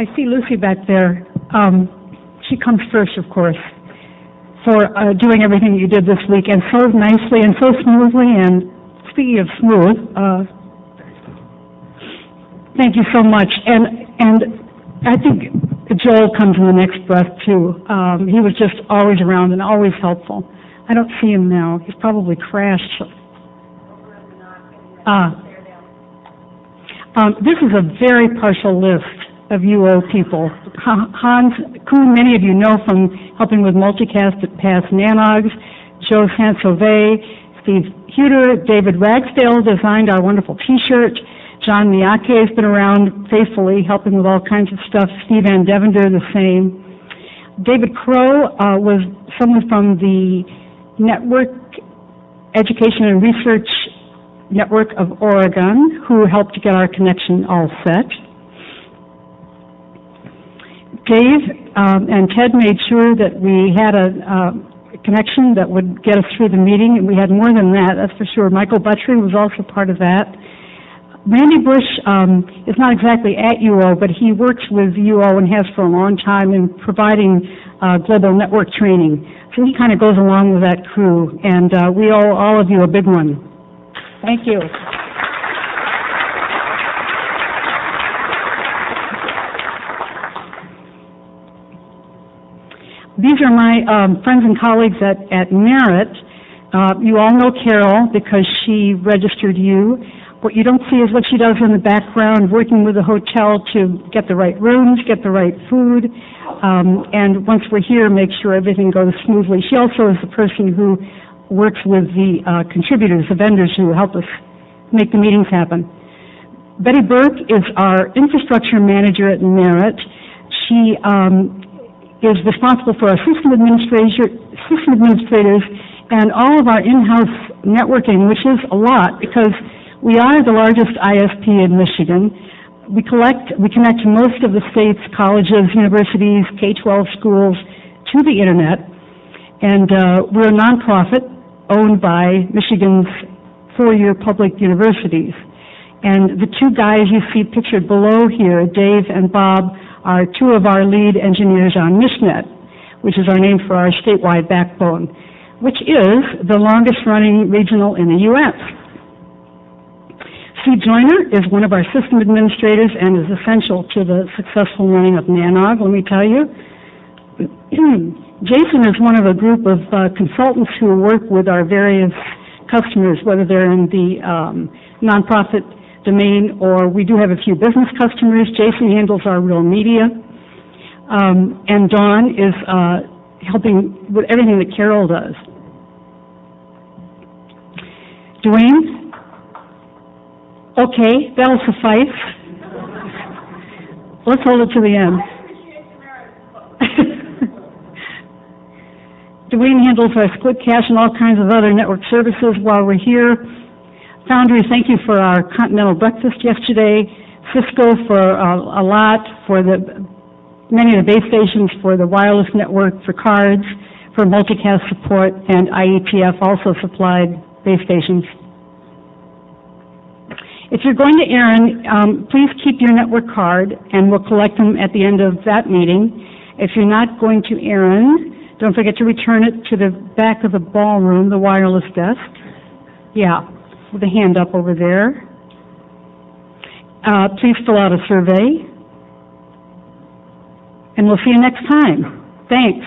I see Lucy back there. Um, she comes first, of course, for uh, doing everything you did this week, and so nicely and so smoothly. And speaking of smooth, uh, thank you so much. And and I think Joel comes in the next breath too. Um, he was just always around and always helpful. I don't see him now. He's probably crashed. Ah. Um, this is a very partial list of UO people. Hans Kuhn, many of you know from helping with multicast at past NANOGs, Joe Sansove, Steve Huter, David Ragsdale designed our wonderful T-shirt, John Miyake has been around faithfully helping with all kinds of stuff, Steve Van Devender the same. David Crow uh, was someone from the Network Education and Research Network of Oregon who helped get our connection all set. Dave um, and Ted made sure that we had a, uh, connection that would get us through the meeting, and we had more than that, that's for sure. Michael Buttrey was also part of that. Randy Bush um, is not exactly at UO, but he works with UO and has for a long time in providing uh, global network training. So he kind of goes along with that crew, and uh, we owe all of you a big one. Thank you. These are my um, friends and colleagues at, at Merit. Uh, you all know Carol because she registered you. What you don't see is what she does in the background, working with the hotel to get the right rooms, get the right food, um, and once we're here, make sure everything goes smoothly. She also is the person who works with the uh, contributors, the vendors who help us make the meetings happen. Betty Burke is our infrastructure manager at Merit. She um, is responsible for our system administrator, system administrators and all of our in-house networking, which is a lot because we are the largest ISP in Michigan. We collect, we connect most of the state's colleges, universities, K-12 schools to the internet, and uh, we're a nonprofit owned by Michigan's four-year public universities. And the two guys you see pictured below here, Dave and Bob, are two of our lead engineers on MichNet, which is our name for our statewide backbone, which is the longest running regional in the U.S. Sue Joyner is one of our system administrators and is essential to the successful running of NANOG, let me tell you. Jason is one of a group of uh, consultants who work with our various customers, whether they're in the um, nonprofit domain, or we do have a few business customers. Jason handles our real media. Um, and Dawn is uh, helping with everything that Carol does. Dwayne? Okay, that'll suffice. Let's hold it to the end. Dwayne handles our split cache and all kinds of other network services while we're here. Foundry, thank you for our continental breakfast yesterday. Cisco for uh, a lot, for the many of the base stations, for the wireless network, for cards, for multicast support, and IETF also supplied base stations. If you're going to ARIN, um, please keep your network card, and we'll collect them at the end of that meeting. If you're not going to ARIN, don't forget to return it to the back of the ballroom, the wireless desk. Yeah with a hand up over there. Uh, please fill out a survey. And we'll see you next time. Thanks.